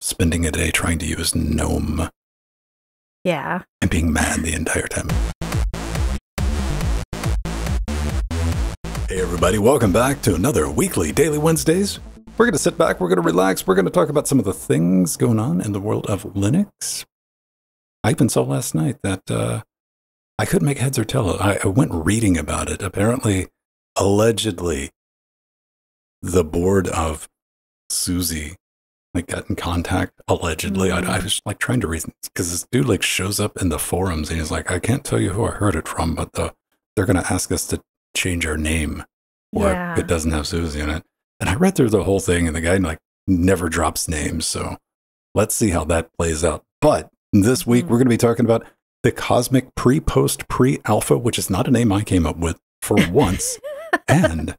spending a day trying to use GNOME Yeah. and being mad the entire time. Hey, everybody, welcome back to another weekly Daily Wednesdays. We're going to sit back, we're going to relax, we're going to talk about some of the things going on in the world of Linux. I even saw last night that uh, I couldn't make heads or tail. I, I went reading about it. Apparently, allegedly, the board of SUSE like got in contact allegedly. I, I was like trying to reason because this dude like shows up in the forums and he's like, I can't tell you who I heard it from, but the they're gonna ask us to change our name or Yeah. it doesn't have SUSE in it. And I read through the whole thing and the guy like never drops names, so let's see how that plays out. But this week Mhm. we're gonna be talking about the Cosmic Pre Post Pre Alpha, which is not a name I came up with for once, and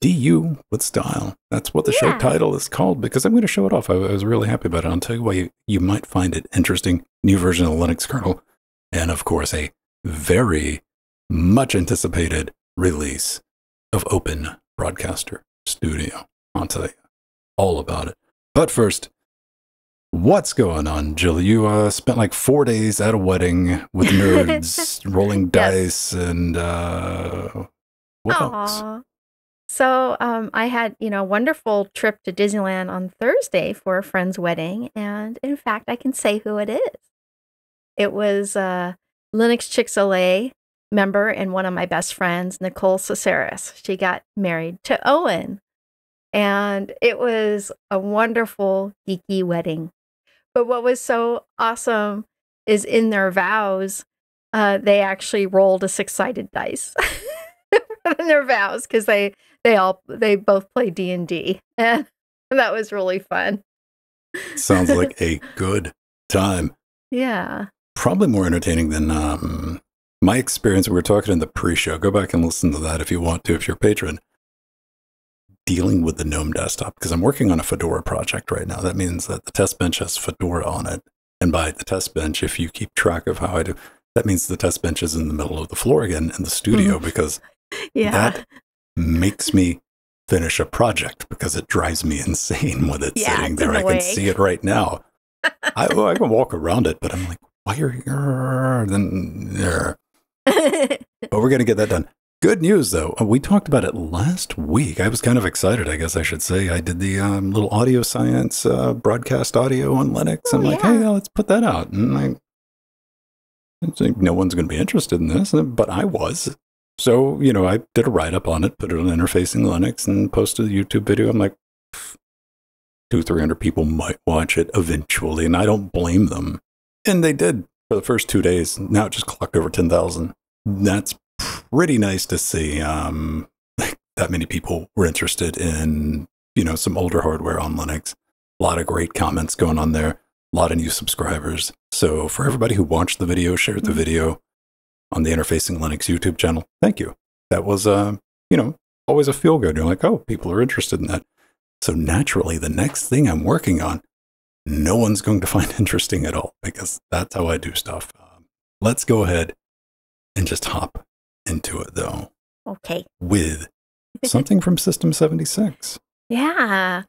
DU with style. That's what the show title is called because I'm going to show it off. I, I was really happy about it. I'll tell you why you, you might find it interesting. New version of the Linux kernel. And of course, a very much anticipated release of Open Broadcaster Studio. I'll tell you all about it. But first, what's going on, Jill? You uh, spent like four days at a wedding with nerds, rolling Yes. dice, and uh, what else? So um, I had, you know, a wonderful trip to Disneyland on Thursday for a friend's wedding, and in fact, I can say who it is. It was uh, Linux Chick A member and one of my best friends, Nicole Caceres. She got married to Owen, and it was a wonderful geeky wedding. But what was so awesome is in their vows, uh, they actually rolled a six-sided dice. in their vows because they they all they both play D and D, and that was really fun. Sounds like a good time. Yeah, Probably more entertaining than um, my experience. We were talking in the pre-show. Go back and listen to that if you want to, if you're a patron. Dealing with the GNOME desktop because I'm working on a Fedora project right now. That means that the test bench has Fedora on it, and by the test bench, if you keep track of how I do, that means the test bench is in the middle of the floor again in the studio because yeah, that makes me finish a project because it drives me insane when it's Yeah, sitting there. I can see it right now. I, I can walk around it, but I'm like, why are you then there? But we're gonna get that done. Good news though. Uh, We talked about it last week. I was kind of excited, I guess I should say. I did the um, little audio science uh, broadcast audio on Linux. I'm Oh, like, yeah. hey, let's put that out. And I, I think no one's going to be interested in this, but I was. So, you know, I did a write up on it, put it on Interfacing Linux, and posted a YouTube video. I'm like, two, three hundred people might watch it eventually, and I don't blame them. And they did for the first two days. Now it just clocked over 10,000. That's pretty nice to see. Um, like that many people were interested in, you know, some older hardware on Linux. A lot of great comments going on there. A lot of new subscribers. So for everybody who watched the video, shared the Mhm. video on the Interfacing Linux YouTube channel, thank you. That was, uh, you know, always a feel good. You're like, oh, people are interested in that. So naturally, the next thing I'm working on, no one's going to find interesting at all because that's how I do stuff. Um, let's go ahead and just hop into it though okay, with something from System 76. yeah.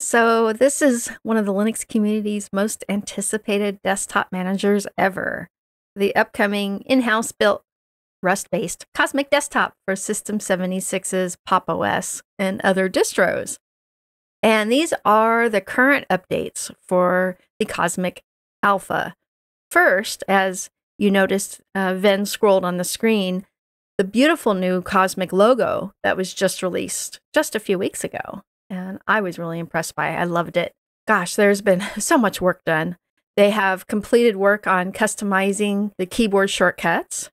So this is one of the Linux community's most anticipated desktop managers ever. The upcoming in-house built Rust-based Cosmic Desktop for System 76's Pop OS and other distros. And these are the current updates for the Cosmic Alpha. First, as you noticed, uh, Venn scrolled on the screen, the beautiful new Cosmic logo that was just released just a few weeks ago. And I was really impressed by it. I loved it. Gosh, there's been so much work done. They have completed work on customizing the keyboard shortcuts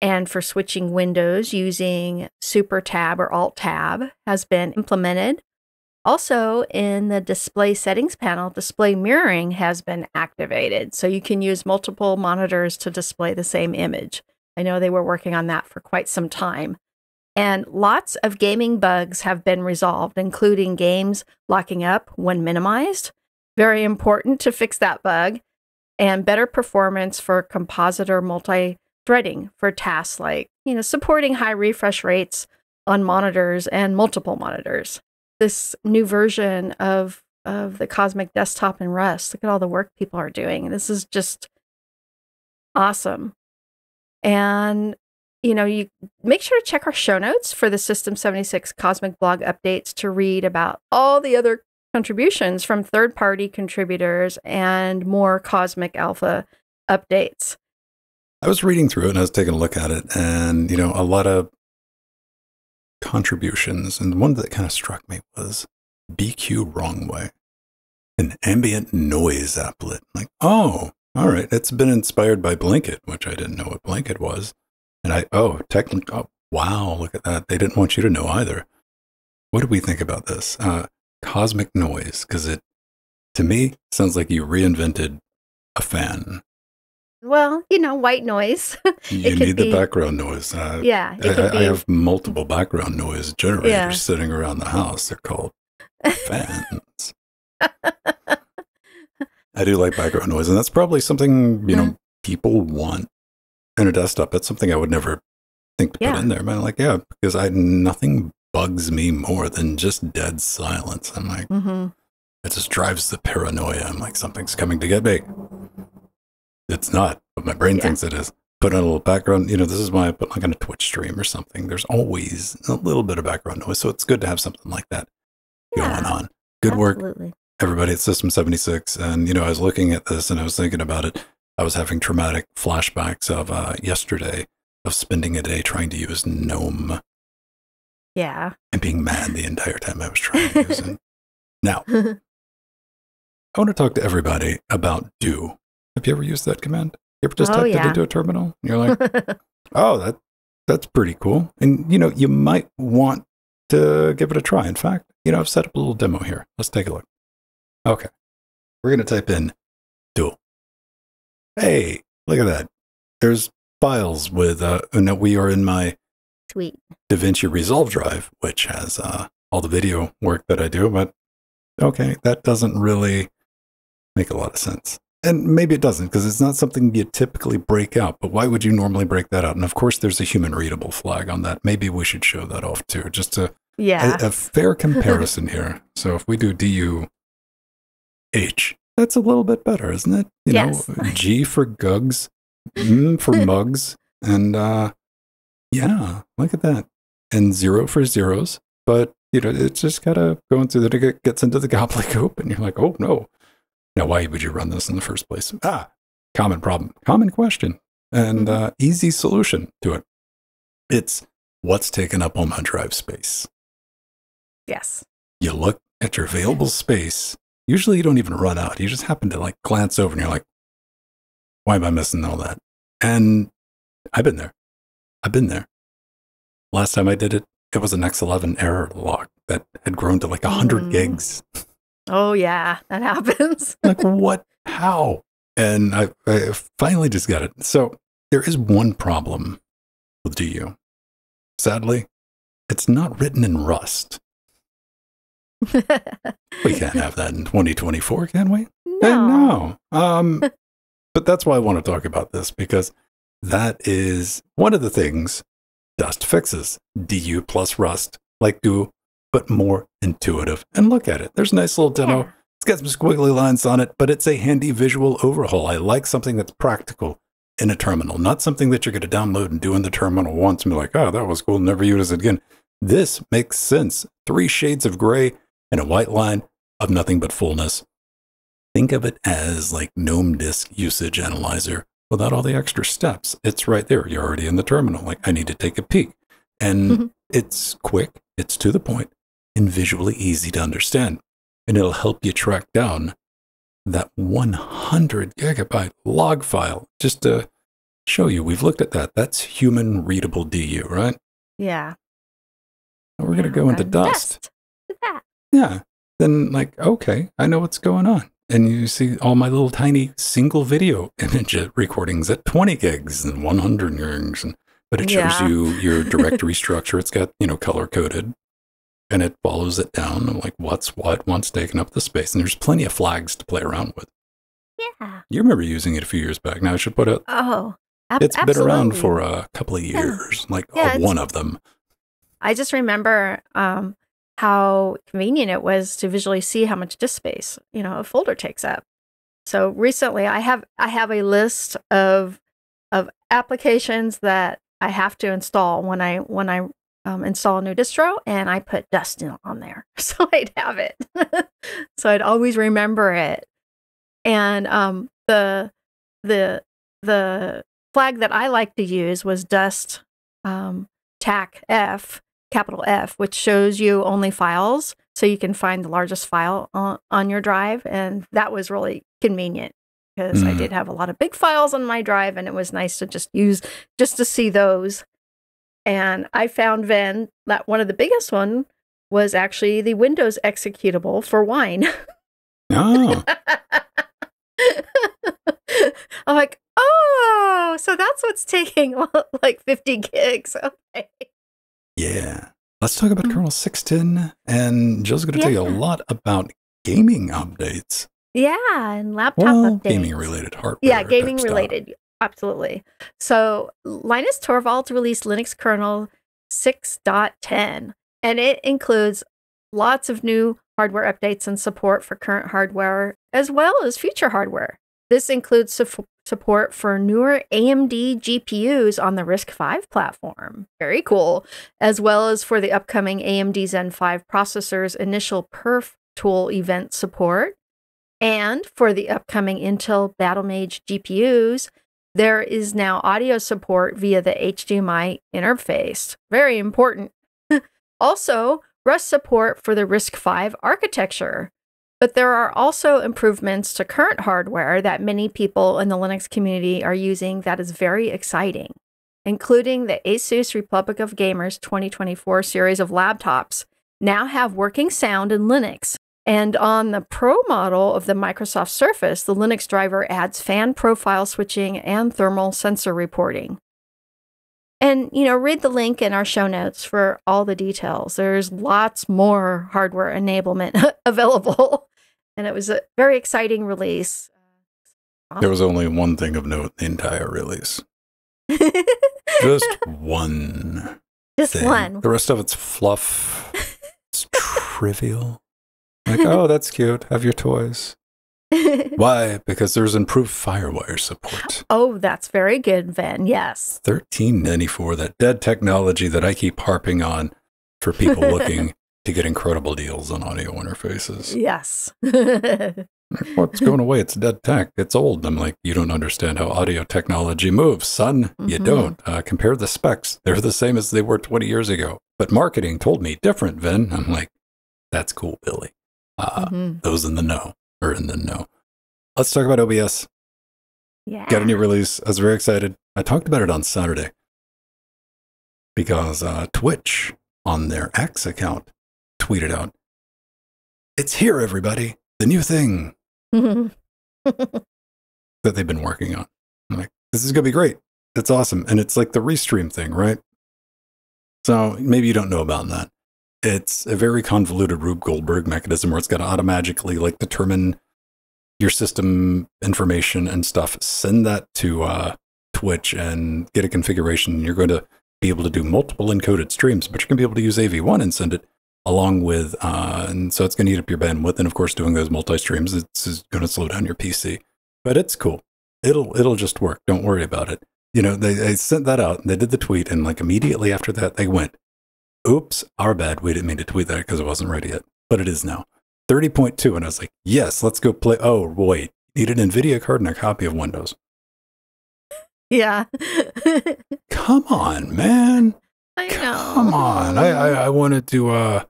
and for switching windows using Super Tab or Alt Tab has been implemented. Also, in the display settings panel, display mirroring has been activated. So you can use multiple monitors to display the same image. I know they were working on that for quite some time. And lots of gaming bugs have been resolved, including games locking up when minimized. Very important to fix that bug. And better performance for compositor multi threading for tasks like, you know, supporting high refresh rates on monitors and multiple monitors. This new version of of the Cosmic Desktop in Rust. Look at all the work people are doing. This is just awesome. And you know, you make sure to check our show notes for the System 76 Cosmic blog updates to read about all the other contributions from third party contributors and more Cosmic Alpha updates. I was reading through it and I was taking a look at it, and you know, a lot of contributions. And one that kind of struck me was BQ Wrong Way, an ambient noise applet. Like, oh, all right, it's been inspired by Blanket, which I didn't know what Blanket was. And I, oh, technically, oh, wow, look at that. They didn't want you to know either. What do we think about this? Uh, cosmic noise, because it, to me, sounds like you reinvented a fan. Well, you know, white noise. you need the background noise. Uh, yeah. I, I, have multiple background noise generators yeah. sitting around the house. They're called fans. I do like background noise, and that's probably something, you know, mm. people want in a desktop. That's something I would never think to yeah. put in there. But I'm like, yeah, because I had nothing bugs me more than just dead silence. I'm like, mm-hmm. it just drives the paranoia. I'm like, something's coming to get me. It's not, but my brain yeah. thinks it is. Put on a little background. You know, this is why I put like on a Twitch stream or something. There's always a little bit of background noise, so it's good to have something like that yeah, going on. Good absolutely. work, everybody at System 76. And you know, I was looking at this and I was thinking about it. I was having traumatic flashbacks of uh, yesterday of spending a day trying to use GNOME. Yeah. And being mad the entire time I was trying to use it. Now, I want to talk to everybody about du. Have you ever used that command? You ever just oh, typed yeah. it into a terminal? And you're like, oh, that that's pretty cool. And you know, you might want to give it a try. In fact, you know, I've set up a little demo here. Let's take a look. Okay. We're going to type in du. Hey, look at that. There's files with, uh, and we are in my Sweet. DaVinci Resolve drive, which has uh, all the video work that I do. But okay, that doesn't really make a lot of sense. And maybe it doesn't because it's not something you typically break out. But why would you normally break that out? And of course, there's a human readable flag on that. Maybe we should show that off too, just to yeah a, a fair comparison here. So if we do du h, that's a little bit better, isn't it? You yes. know, G for gugs, M for mugs, and uh, yeah, look at that, and zero for zeros. But you know, it's just gotta going through that. It gets into the goblet gobbledygook, and you're like, oh no, now, why would you run this in the first place? Ah, common problem, common question, and mm-hmm. uh, easy solution to it. It's what's taken up all my drive space. Yes. You look at your available space. Usually, you don't even run out. You just happen to like glance over, and you're like, "Why am I missing all that?" And I've been there. I've been there. Last time I did it, it was an X11 error log that had grown to like 100 mm. gigs. Oh yeah, that happens. like what? How? And I, I finally just got it. So there is one problem with DU. Sadly, it's not written in Rust. we can't have that in 2024, can we? No. no. Um, but that's why I want to talk about this because that is one of the things Dust fixes. DU plus Rust, like du but more intuitive. And look at it. There's a nice little demo. Yeah. It's got some squiggly lines on it, but it's a handy visual overhaul. I like something that's practical in a terminal, not something that you're going to download and do in the terminal once and be like, oh, that was cool, never use it again. This makes sense. Three shades of gray and a white line of nothing but fullness. Think of it as like GNOME disk usage analyzer without all the extra steps. It's right there. You're already in the terminal. Like, I need to take a peek. And mm-hmm. it's quick, it's to the point, and visually easy to understand. And it'll help you track down that 100 gigabyte log file just to show you. We've looked at that. That's human readable DU, right? Yeah. we're going to go into dust. That. Yeah. Then, like, okay, I know what's going on. And you see all my little tiny single video image recordings at 20 gigs and 100 gigs. And, but it shows yeah. you your directory structure. It's got, you know, color coded and it follows it down like what's what, what's taking up the space. And there's plenty of flags to play around with. Yeah. You remember using it a few years back. Now I should put it. Oh, ab- it's absolutely. been around for a couple of years, yeah. like yeah, uh, one of them. I just remember um, how convenient it was to visually see how much disk space, you know, a folder takes up. So recently I have I have a list of of applications that I have to install when I when I um, install a new distro and I put Dustin on there. So I'd have it. so I'd always remember it. And um, the the the flag that I like to use was dust um, tac F, capital F, which shows you only files. So you can find the largest file on, on your drive. And that was really convenient because mm. I did have a lot of big files on my drive and it was nice to just use just to see those. And I found then that one of the biggest one was actually the Windows executable for wine. Oh. I'm like, oh, so that's what's taking like 50 gigs. Okay. Yeah. Let's talk about mm-hmm. kernel 610. And Jill's going to yeah. tell you a lot about gaming updates. Yeah, and laptop well, updates. Gaming related hardware. Yeah, gaming related. Absolutely. So Linus Torvalds released Linux kernel 6.10, and it includes lots of new hardware updates and support for current hardware as well as future hardware. This includes su- support for newer AMD GPUs on the RISC V platform. Very cool. As well as for the upcoming AMD Zen 5 processor's initial perf tool event support. And for the upcoming Intel Battlemage GPUs, there is now audio support via the HDMI interface. Very important. also, Rust support for the RISC V architecture. But there are also improvements to current hardware that many people in the Linux community are using that is very exciting, including the Asus Republic of Gamers 2024 series of laptops now have working sound in Linux. And on the Pro model of the Microsoft Surface, the Linux driver adds fan profile switching and thermal sensor reporting. And, you know, read the link in our show notes for all the details. There's lots more hardware enablement available. And it was a very exciting release. There was only one thing of note the entire release. Just one. Just thing. one. The rest of it's fluff. It's trivial. Like, oh, that's cute. Have your toys. Why? Because there's improved FireWire support. Oh, that's very good, Venn. Yes. 1394, that dead technology that I keep harping on for people looking to get incredible deals on audio interfaces. Yes. What's going away? It's dead tech. It's old. I'm like, you don't understand how audio technology moves, son. Mm-hmm. You don't. Uh, compare the specs. They're the same as they were 20 years ago. But marketing told me different, Venn. I'm like, that's cool, Billy. Uh, mm-hmm. Those in the know or in the know. Let's talk about OBS. Yeah. Got a new release. I was very excited. I talked about it on Saturday because uh, Twitch on their X account tweeted out, It's here, everybody. The new thing that they've been working on. I'm like, this is going to be great. It's awesome. And it's like the restream thing, right? So maybe you don't know about that it's a very convoluted Rube Goldberg mechanism where it's going to automatically like determine your system information and stuff, send that to uh, Twitch and get a configuration. You're going to be able to do multiple encoded streams, but you're going to be able to use AV1 and send it along with, uh, and so it's going to eat up your bandwidth. And of course, doing those multi streams, it's going to slow down your PC, but it's cool. It'll it'll just work. Don't worry about it. You know, they, they sent that out. And they did the tweet, and like immediately after that, they went, oops, our bad. We didn't mean to tweet that because it wasn't ready yet, but it is now. 30.2. And I was like, yes, let's go play. Oh, wait, need an NVIDIA card and a copy of Windows. Yeah. Come on, man. I know. Come on. I, I, I wanted to uh,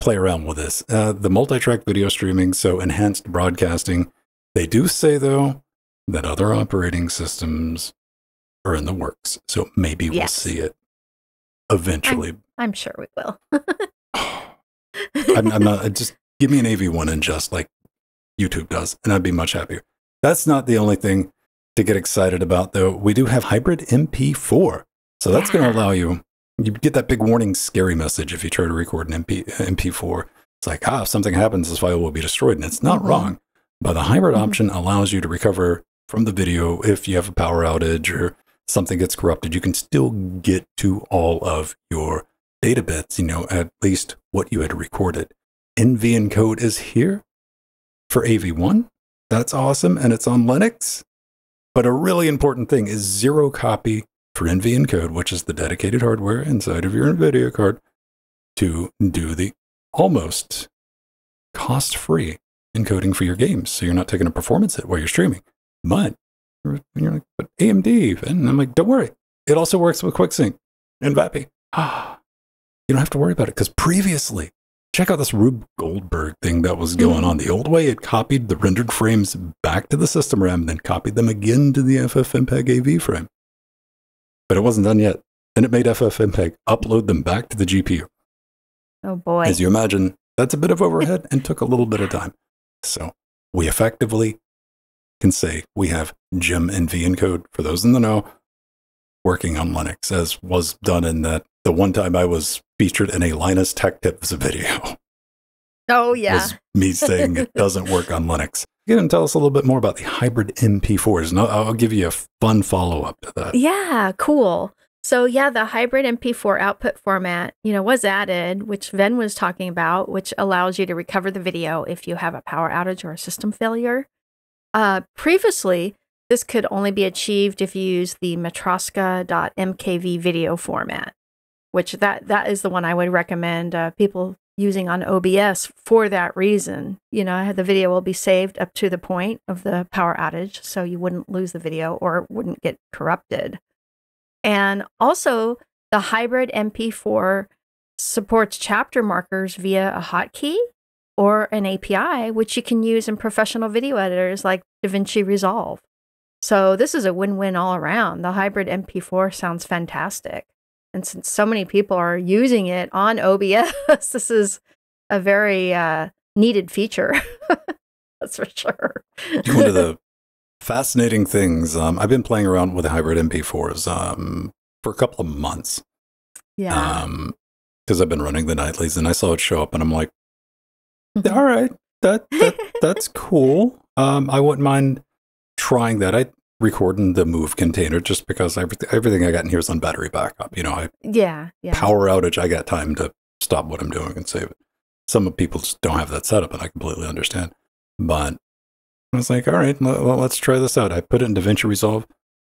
play around with this. Uh, the multi track video streaming, so enhanced broadcasting. They do say, though, that other operating systems are in the works. So maybe we'll see it eventually. I'm, I'm sure we will. I'm, I'm, not just give me an AV1 and just like YouTube does, and I'd be much happier. That's not the only thing to get excited about, though. We do have hybrid MP4, so that's yeah. going to allow you. You get that big warning, scary message if you try to record an MP, MP4. It's like, ah, if something happens, this file will be destroyed, and it's not mm-hmm. wrong. But the hybrid mm-hmm. option allows you to recover from the video if you have a power outage or something gets corrupted. You can still get to all of your data bits, you know, at least what you had recorded. NV encode is here for AV1. That's awesome. And it's on Linux. But a really important thing is zero copy for NV encode, which is the dedicated hardware inside of your NVIDIA card to do the almost cost free encoding for your games. So you're not taking a performance hit while you're streaming. But you're like, but AMD. And I'm like, don't worry. It also works with QuickSync and VAPI. Ah, you don't have to worry about it because previously, check out this Rube Goldberg thing that was going Mm-hmm. on. The old way, it copied the rendered frames back to the system RAM, then copied them again to the FFmpeg AV frame. But it wasn't done yet. Then it made FFmpeg upload them back to the GPU. Oh boy. As you imagine, that's a bit of overhead and took a little bit of time. So we effectively can say we have Gem and V encode for those in the know working on Linux, as was done in that the one time I was featured in a Linus Tech Tips video oh yeah. was me saying it doesn't work on Linux. You can tell us a little bit more about the hybrid MP4s, and I'll, I'll give you a fun follow up to that. Yeah, cool. So yeah, the hybrid MP4 output format, you know, was added, which Venn was talking about, which allows you to recover the video if you have a power outage or a system failure. Uh, previously, this could only be achieved if you use the Matroska.mkv video format, which that that is the one I would recommend uh, people using on OBS for that reason. You know, the video will be saved up to the point of the power outage, so you wouldn't lose the video or wouldn't get corrupted. And also, the hybrid MP4 supports chapter markers via a hotkey or an API, which you can use in professional video editors like DaVinci Resolve. So, this is a win win all around. The hybrid MP4 sounds fantastic. And since so many people are using it on OBS, this is a very uh, needed feature. That's for sure. One of the fascinating things, um, I've been playing around with hybrid MP4s um, for a couple of months. yeah. Um, because I've been running the nightlies and I saw it show up and I'm like, all right, that, that that's cool. Um, I wouldn't mind trying that. I record in the move container just because everything everything I got in here is on battery backup. You know, I yeah. Yeah. power outage, I got time to stop what I'm doing and save it. Some people just don't have that setup, and I completely understand. But I was like, all right, well, let's try this out. I put it in DaVinci Resolve.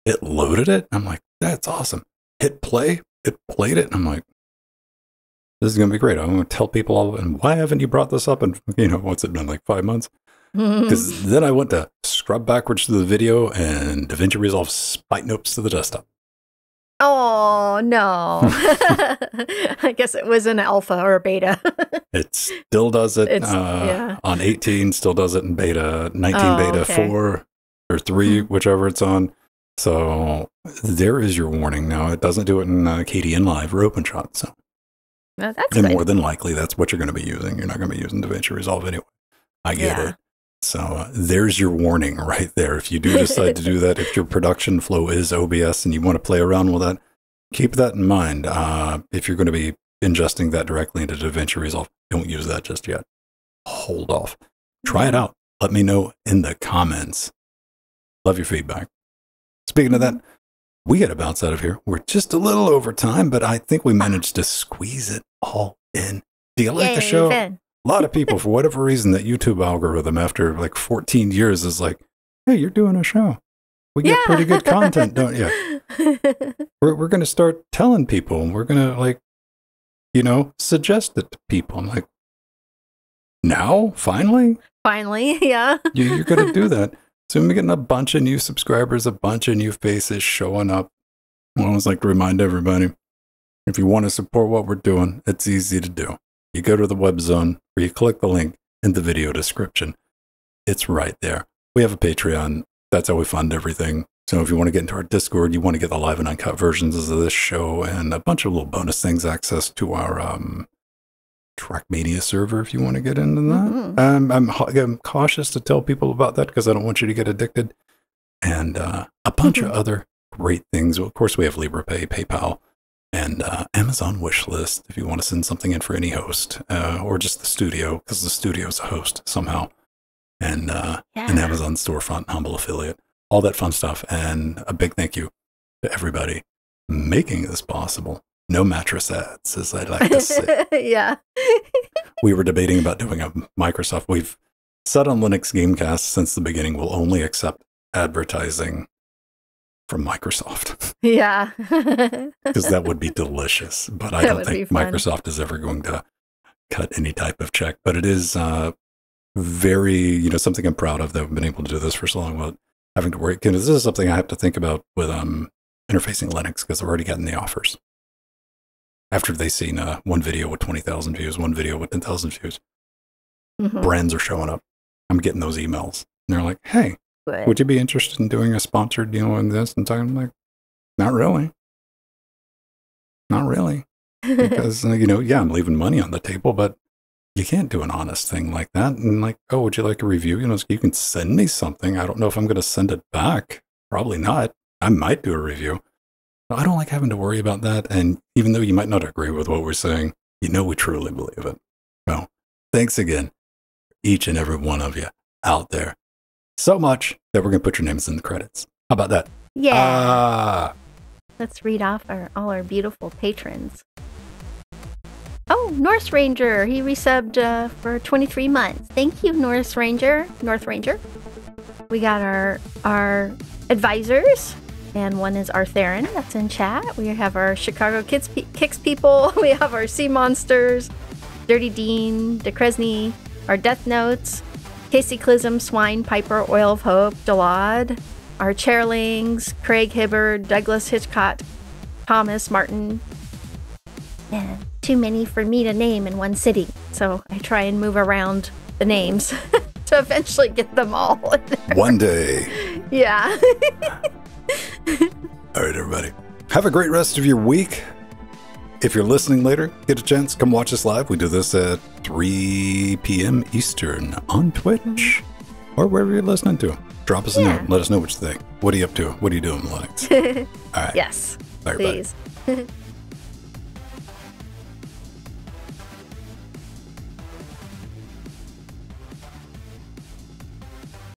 It loaded it. I'm like, that's awesome. Hit play. It played it. And I'm like, this is going to be great. I'm going to tell people all. And why haven't you brought this up? And you know, what's it been like five months? Because then I went to scrub backwards to the video, and DaVinci Resolve spite notes to the desktop. Oh no! I guess it was an alpha or a beta. It still does it uh, yeah. on 18, still does it in beta, 19 Oh, beta okay. 4 or 3, Hmm. whichever it's on. So there is your warning. Now, it doesn't do it in uh, Kdenlive or OpenShot. So, Well, that's and good. more than likely, that's what you're going to be using. You're not going to be using DaVinci Resolve anyway. I get Yeah. it. So uh, there's your warning right there. If you do decide to do that, if your production flow is OBS and you want to play around with that, keep that in mind. Uh, if you're going to be ingesting that directly into DaVinci Resolve, don't use that just yet. Hold off. Try it out. Let me know in the comments. Love your feedback. Speaking of that, we got to bounce out of here. We're just a little over time, but I think we managed to squeeze it all in. Do you like Yay, the show? A lot of people, for whatever reason, that YouTube algorithm after like 14 years is like, hey, you're doing a show. We get pretty good content, don't you? We're, we're going to start telling people, and we're going to like, you know, suggest it to people. I'm like, now, finally, Finally, yeah. you, you're going to do that. Soon we're getting a bunch of new subscribers, a bunch of new faces showing up. I always like to remind everybody if you want to support what we're doing, it's easy to do. You go to the web zone or you click the link in the video description. It's right there. We have a Patreon. That's how we fund everything. So if you want to get into our Discord, you want to get the live and uncut versions of this show and a bunch of little bonus things, access to our um, Trackmania server if you want to get into that. Mhm. Um, I'm, I'm cautious to tell people about that because I don't want you to get addicted. And uh, a bunch of other great things. Well, of course, we have Liberapay, PayPal, and uh, Amazon wish list if you want to send something in for any host uh, or just the studio because the studio is a host somehow. And uh, Yeah. an Amazon storefront, humble affiliate, all that fun stuff. And a big thank you to everybody making this possible. No mattress ads, as I like to say. yeah. we were debating about doing a Microsoft. We've said on Linux Gamecast since the beginning we'll only accept advertising from Microsoft Yeah. because that would be delicious. But I That don't think. Microsoft is ever going to cut any type of check. But it is uh, very, you know, something I'm proud of that I've been able to do this for so long without having to worry. Because this is something I have to think about with um, interfacing Linux because I've already gotten the offers. After they've seen uh, one video with 20,000 views, one video with 10,000 views, Mhm. brands are showing up. I'm getting those emails. And they're like, hey, Good. would you be interested in doing a sponsored deal in this? And I'm like, not really. Not really. Because, uh, you know, yeah, I'm leaving money on the table, but you can't do an honest thing like that. And like, oh, would you like a review? You know, you can send me something. I don't know if I'm going to send it back. Probably not. I might do a review. But I don't like having to worry about that. And even though you might not agree with what we're saying, you know we truly believe it. Well, thanks again, each and every one of you out there. So much that we're going to put your names in the credits. How about that? yeah. Ah, Let's read off our all our beautiful patrons. Oh, Norse Ranger. He resubbed uh, for 23 months. Thank you, Norse Ranger. North Ranger. We got our our advisors, and one is Artherin. That's in chat. We have our Chicago Kids Kicks people. We have our Sea Monsters, Dirty Dean, DeCresney, our Death Notes, Casey Clism, Swine, Piper, Oil of Hope, Delod, our Chairlings, Craig Hibbard, Douglas Hitchcock, Thomas Martin. And too many for me to name in one city. So I try and move around the names to eventually get them all. one day. yeah. All right, everybody. Have a great rest of your week. If you're listening later, get a chance, come watch us live. We do this at 3 p.m. Eastern on Twitch or wherever you're listening to. Drop us a Yeah. note. Let us know what you think. What are you up to? What are you doing, Linux? All right. yes. Bye. Please.